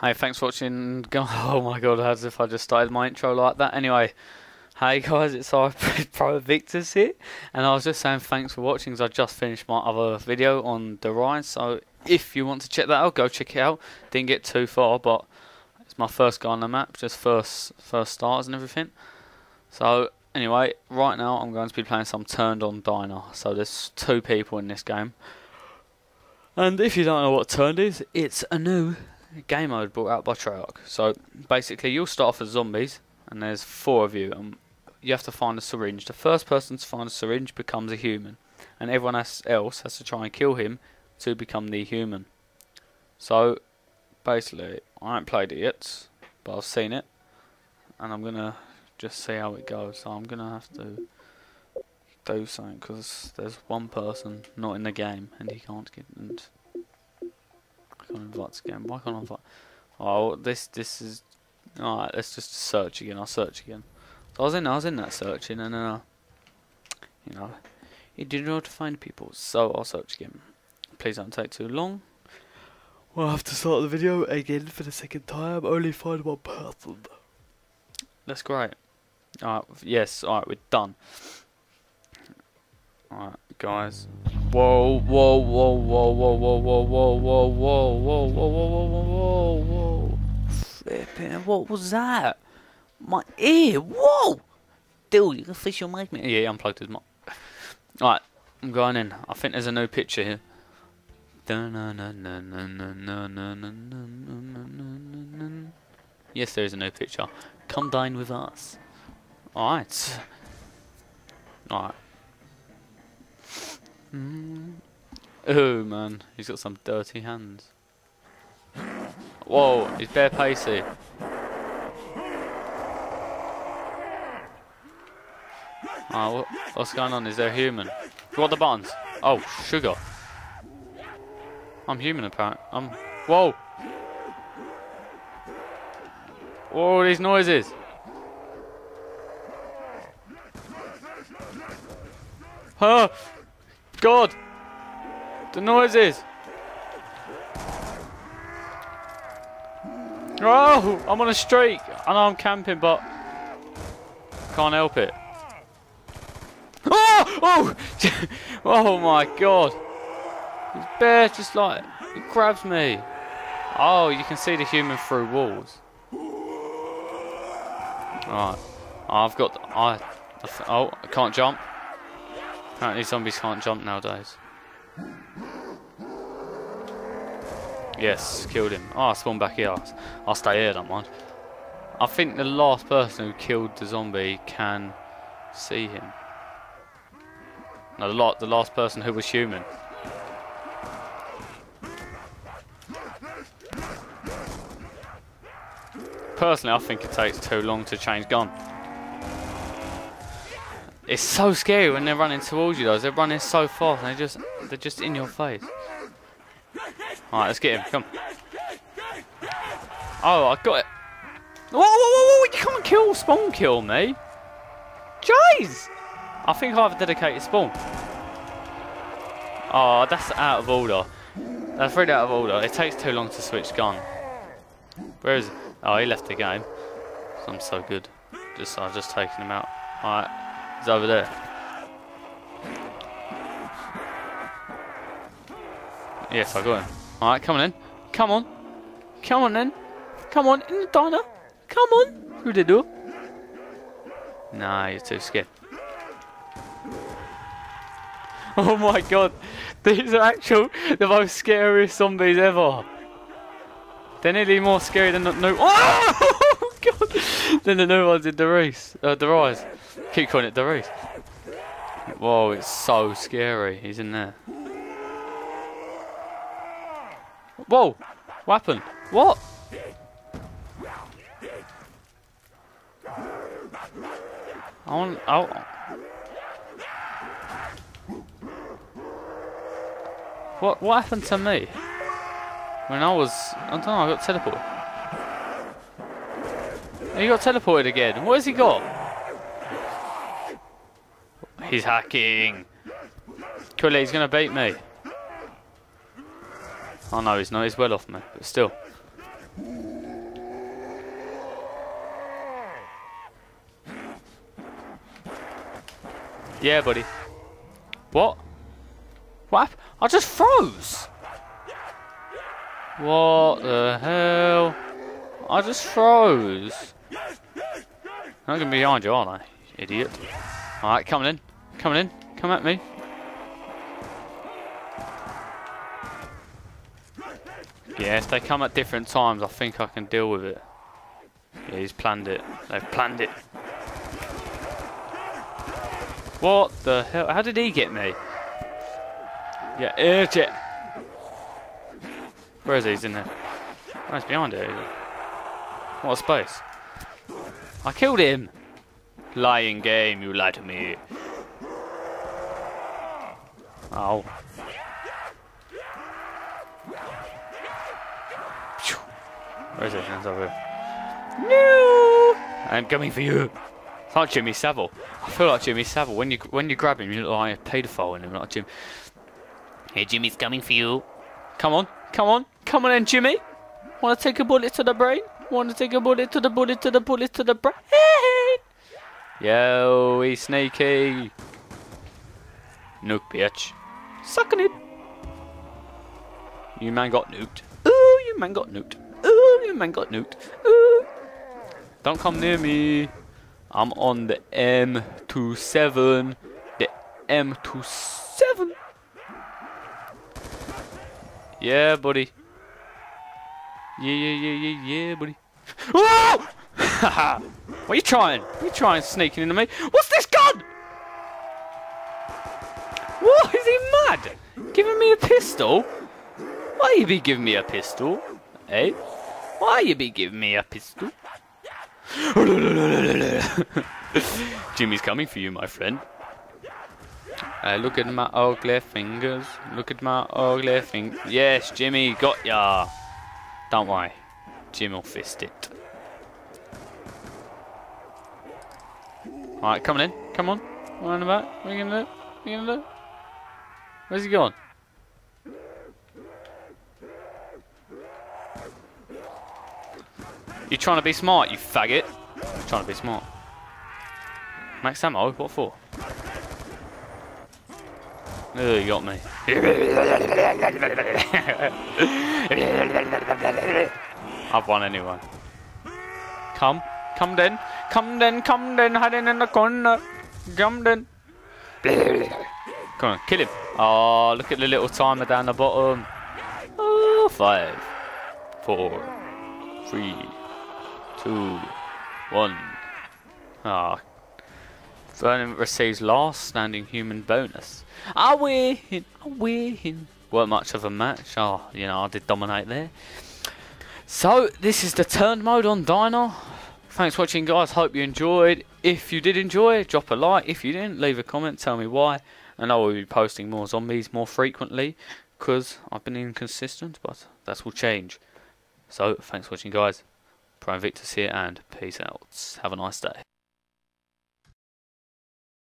Hi, thanks for watching. Oh my god, as if I just started my intro like that. Anyway, hey guys, it's our Pro Victors here, and I was just saying thanks for watching because I just finished my other video on the Rise. So if you want to check that out, go check it out. Didn't get too far, but it's my first guy on the map, just first first stars and everything. So anyway, right now I'm going to be playing some turned on diner. So there's two people in this game. And if you don't know what turned is, it's a new game mode brought out by Treyarch. So basically, you'll start off as zombies, and there's four of you, and you have to find a syringe. The first person to find a syringe becomes a human, and everyone else has to try and kill him to become the human. So basically, I haven't played it yet, but I've seen it, and I'm gonna just see how it goes. So I'm gonna have to do something because there's one person not in the game, and he can't get. And can't invite again. Why can't I invite? Oh, this this is. Alright, let's just search again. I'll search again. So I was in, I was in that searching, and uh, you know, it did not know to find people. So I'll search again. Please don't take too long. We'll have to start the video again for the second time. Only find one person. That's great. Alright, yes, alright, we're done. Alright, guys. Whoa, whoa, whoa, whoa, whoa, whoa, whoa, whoa, whoa, whoa, whoa, whoa, whoa, whoa, whoa, whoa. Flipping, what was that? My ear, whoa! Dude, you can fish your mic, Yeah, he unplugged his mic. Alright, I'm going in. I think there's a new picture here. Yes, there is a new picture. Come dine with us. Alright. Alright. Oh man, he's got some dirty hands. Whoa, he's bare pacey. Oh, what's going on? Is there a human? What the buttons? Oh, sugar. I'm human apparently. I'm. Whoa! Whoa, these noises! Huh! God! The noises! Oh! I'm on a streak! I know I'm camping, but... Can't help it. Oh! Oh! oh my god! This bear just like... It grabs me. Oh, you can see the human through walls. Alright. I've got... I... Oh, I can't jump. Apparently zombies can't jump nowadays. Yes, killed him. Ah, I spawned back here. I'll stay here, don't mind. I think the last person who killed the zombie can see him. No, the, lot, the last person who was human. Personally, I think it takes too long to change gun. It's so scary when they're running towards you though. They're running so fast and they just they're just in your face. Alright, let's get him. Come. Oh, I got it. Whoa, whoa, whoa, whoa, you can't kill spawn kill me. Jeez! I think I have a dedicated spawn. Oh, that's out of order. That's really out of order. It takes too long to switch gun. Where is? Oh, he left the game. I'm so good. Just I've just taken him out. Alright. He's over there. Yes, I got him. Alright, come on in. Come on. Come on then. Come on, in the diner. Come on. Through the door. Nah, you're too scared. Oh my god. These are actual the most scariest zombies ever. They're nearly more scary than the new Oh god than the new ones in the race. Uh, the rise. Keep calling it the race. Whoa, it's so scary. He's in there. Whoa! What happened? What? I want. Oh. What? What happened to me? When I was. I don't know. I got teleported. He got teleported again. What has he got? He's hacking. Cool, he's going to beat me. Oh no, he's not. He's well off me, but still. Yeah, buddy. What? What? I just froze! What the hell? I just froze. I'm gonna be behind you, aren't I? Idiot. Alright, coming in. Coming in. Come at me. Yeah, if they come at different times, I think I can deal with it. Yeah, he's planned it. They've planned it. What the hell? How did he get me? Yeah, urge it. Where is he? He's in there. Oh, he's behind it. What a space. I killed him. Lying game, you lied to me. Oh. Where is he? Hands over here. No! I'm coming for you. It's like Jimmy Savile. I feel like Jimmy Savile. When you when you grab him, you look like a paedophile in him, like Jim. Hey, Jimmy's coming for you. Come on, come on, come on, then, Jimmy. Want to take a bullet to the brain? Want to take a bullet to the bullet to the bullet to the brain? Yo, he's sneaky. Nuke, bitch. Sucking it. You man got nuked. Ooh, you man got nuked. Ooh, you man got nuked. Ooh. Don't come near me. I'm on the M27. The M27. Yeah, buddy. Yeah, yeah, yeah, yeah, yeah, buddy. Whoa! what are you trying? What are you trying sneaking into me? What's this gun? What? Is he mad? Giving me a pistol? Why you be giving me a pistol? Eh? Why you be giving me a pistol? Jimmy's coming for you, my friend. Uh, look at my ugly fingers. Look at my ugly fingers. Yes, Jimmy, got ya. Don't worry. Jim will fist it. Alright, coming in. Come on. Round. What are you gonna do? What are you gonna do? Where's he gone? You trying to be smart, you faggot? trying to be smart. Max ammo? What for? Oh, you got me. I've won anyway. Come. Come then. Come then, come then, hiding in the corner. Come then. Come on, kill him. Oh, look at the little timer down the bottom. Oh, five, four, three, two, one. Ah. Oh. Vernon receives last standing human bonus. I win! I win! Weren't much of a match. Oh, you know, I did dominate there. So, this is the turn mode on Diner. Thanks for watching, guys. Hope you enjoyed. If you did enjoy, drop a like. If you didn't, leave a comment. Tell me why. And I will be posting more zombies more frequently because I've been inconsistent, but that will change. So, thanks for watching, guys. Prime Victus here, and peace out. Have a nice day.